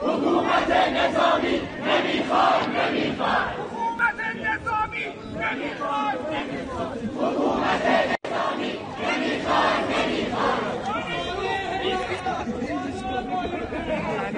حکومت نظامی نمیخوای نمیخوای حکومت نظامی نمیخوای نمیخوای حکومت نظامی نمیخوای نمیخوای